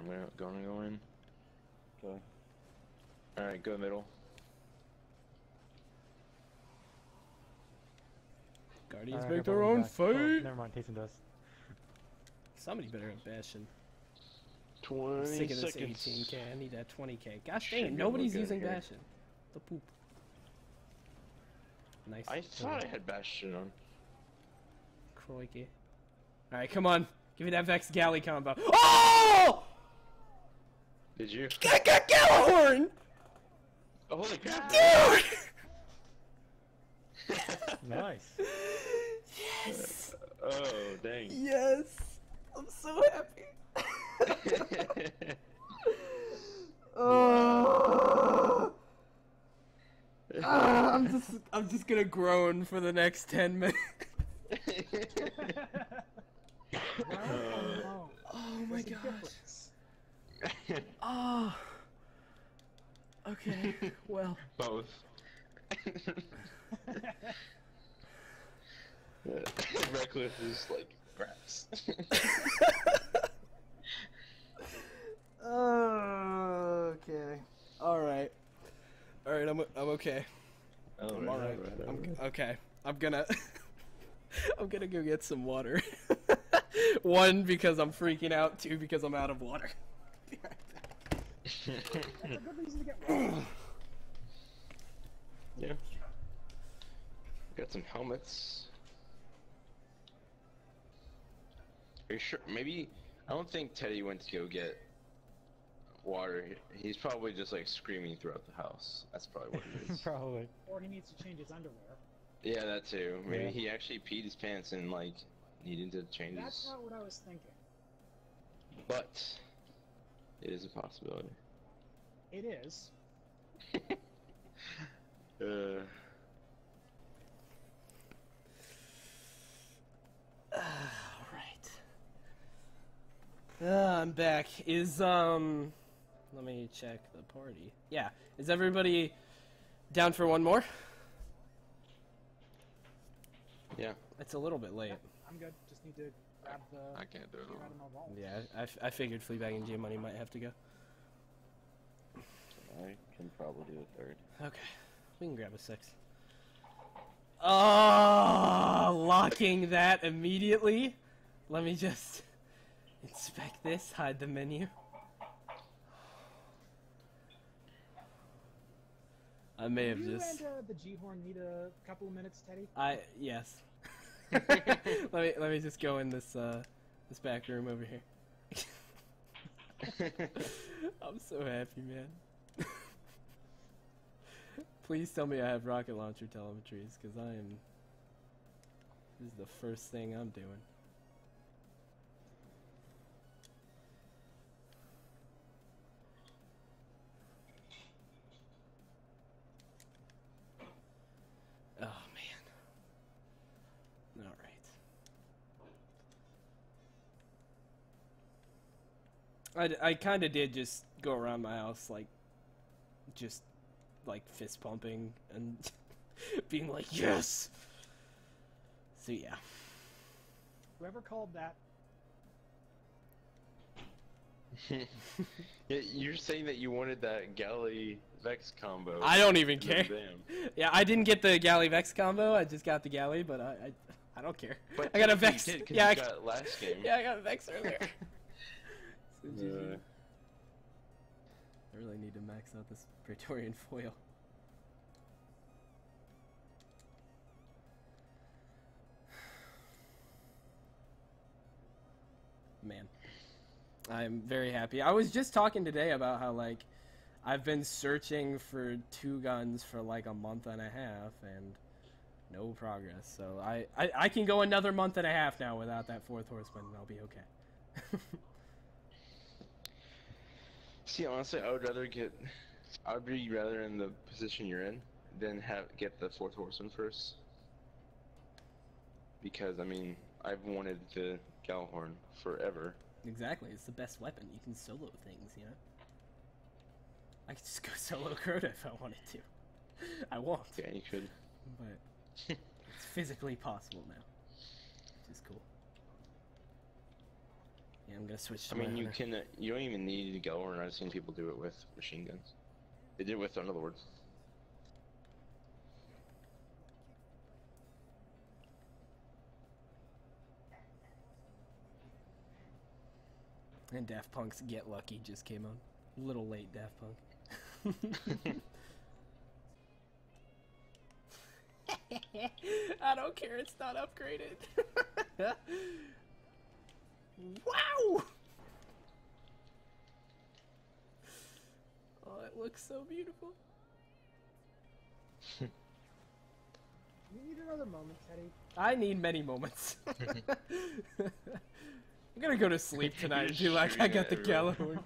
I'm gonna, gonna go in. Okay. Alright, go middle. Guardians Alright, make their own back. Oh, never mind, Tayson does. Somebody better have Bastion. 20 Sick of this seconds. 18k. I need that 20k. Gosh dang, be nobody's using here. Bastion. The poop. Nice. I thought I had Bastion on. Crikey. Alright, come on. Give me that Vex Galley combo. Oh! Did you? I got Gjallarhorn! Oh, holy crap! Dude! Nice. yes! oh, dang. Yes! I'm so happy. oh. Ah, I'm just I'm just gonna groan for the next 10 minutes. Oh, Oh my there's a gosh. difference. Oh. Okay, well. Both. Reckless is like grass. okay. Alright. Alright, I'm, I'm okay. Oh, I'm alright. I'm, okay. I'm gonna. I'm gonna go get some water. One, because I'm freaking out. Two, because I'm out of water. Be right back. That's a good reason to get rid yeah. Got some helmets. Are you sure? Maybe I don't think Teddy went to go get water. He's probably just like screaming throughout the house. That's probably what it is. Probably. Or he needs to change his underwear. yeah, that too. Maybe Yeah. he actually peed his pants and like needed to change That's his. not what I was thinking. But it is a possibility. It is. Uh, Alright. Uh, I'm back. Is, um. Let me check the party. Yeah. Is everybody down for one more? yeah. It's a little bit late. I'm good. Just need to grab the I can't do it. gear out of my vault. Yeah, I, I, I figured Fleabag and G Money might have to go. I can probably do a third. Okay, we can grab a six. Oh, locking that immediately. Let me just inspect this, hide the menu. I may have just. you just. and uh, the G-Horn need a couple of minutes, Teddy? I yes. let me let me just go in this uh this back room over here. I'm so happy, man. Please tell me I have rocket launcher telemetries, because I am. This is the first thing I'm doing. Oh man. All right. I, I kind of did just go around my house like just like fist pumping and being like yes. So yeah. Whoever called that, you're saying that you wanted that Galley Vex combo. I don't even care. Damn. Yeah, I didn't get the Galley Vex combo. I just got the Galley, but I I, I don't care. But I got a you Vex. did, 'cause yeah, I, got it last game. yeah, I got a Vex earlier. So GG. Uh, I really need to max out this Praetorian foil. Man, I'm very happy. I was just talking today about how like I've been searching for two guns for like a month and a half and no progress. So I, I, I can go another month and a half now without that fourth horseman and I'll be okay. See, honestly, I would rather get. I would be rather in the position you're in than have get the fourth horseman first. Because I mean, I've wanted the Gjallarhorn forever. Exactly, it's the best weapon. You can solo things, you know. I could just go solo Crota if I wanted to. I won't, Yeah, you could. but it's physically possible now, which is cool. Yeah, I'm gonna switch to I mean, my you hunter. can. Uh, you don't even need to go, and I've seen people do it with machine guns. They did it with Thunderlords. And Daft Punk's Get Lucky just came out. A little late, Daft Punk. I don't care, it's not upgraded. wow! Oh, it looks so beautiful. You need another moment, Teddy. I need many moments. I'm gonna go to sleep tonight and be like, I got the everyone. Gjallarhorn.